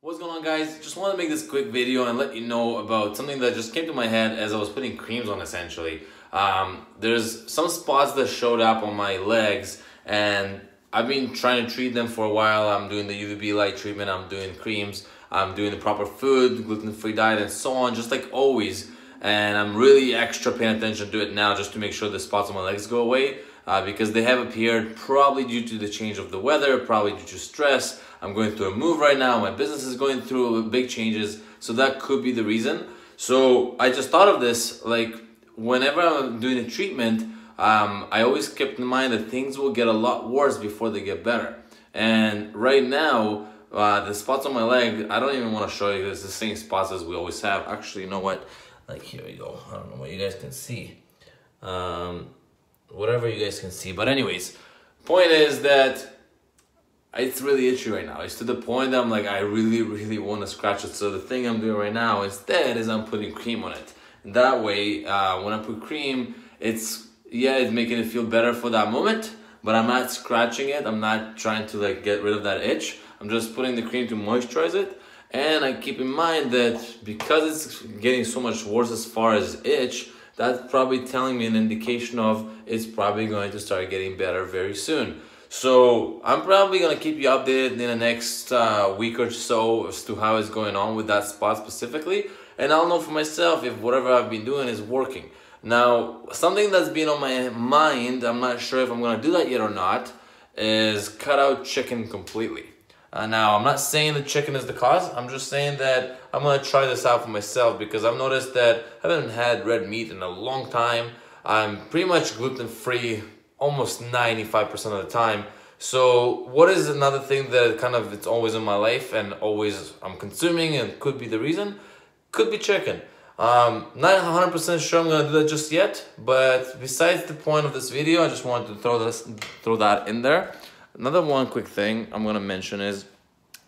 What's going on guys? Just want to make this quick video and let you know about something that just came to my head as I was putting creams on essentially. Um, there's some spots that showed up on my legs and I've been trying to treat them for a while. I'm doing the UVB light treatment, I'm doing creams, I'm doing the proper food, gluten-free diet and so on, just like always. And I'm really extra paying attention to it now just to make sure the spots on my legs go away uh, because they have appeared probably due to the change of the weather, probably due to stress. I'm going through a move right now. My business is going through big changes. So that could be the reason. So I just thought of this, like whenever I'm doing a treatment, um, I always kept in mind that things will get a lot worse before they get better. And right now, uh, the spots on my leg, I don't even want to show you. It's the same spots as we always have. Actually, you know what? Like here we go. I don't know what you guys can see. Um, whatever you guys can see. But anyways, point is that it's really itchy right now. It's to the point that I'm like, I really, really want to scratch it. So the thing I'm doing right now instead is I'm putting cream on it. That way, uh, when I put cream, it's, yeah, it's making it feel better for that moment, but I'm not scratching it. I'm not trying to like get rid of that itch. I'm just putting the cream to moisturize it. And I keep in mind that because it's getting so much worse as far as itch, that's probably telling me an indication of it's probably going to start getting better very soon. So I'm probably gonna keep you updated in the next uh, week or so as to how it's going on with that spot specifically, and I'll know for myself if whatever I've been doing is working. Now, something that's been on my mind, I'm not sure if I'm gonna do that yet or not, is cut out chicken completely. Uh, now, I'm not saying the chicken is the cause. I'm just saying that I'm going to try this out for myself because I've noticed that I haven't had red meat in a long time. I'm pretty much gluten-free almost 95% of the time. So what is another thing that kind of it's always in my life and always I'm consuming and could be the reason? Could be chicken. Um, not 100% sure I'm gonna do that just yet, but besides the point of this video, I just wanted to throw this, throw that in there. Another one quick thing I'm gonna mention is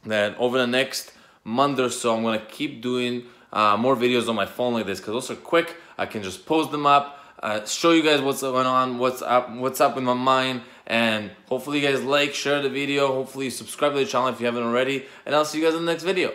that over the next month or so, I'm gonna keep doing uh, more videos on my phone like this because those are quick. I can just post them up, uh, show you guys what's going on, what's up, what's up in my mind, and hopefully you guys like, share the video. Hopefully subscribe to the channel if you haven't already, and I'll see you guys in the next video.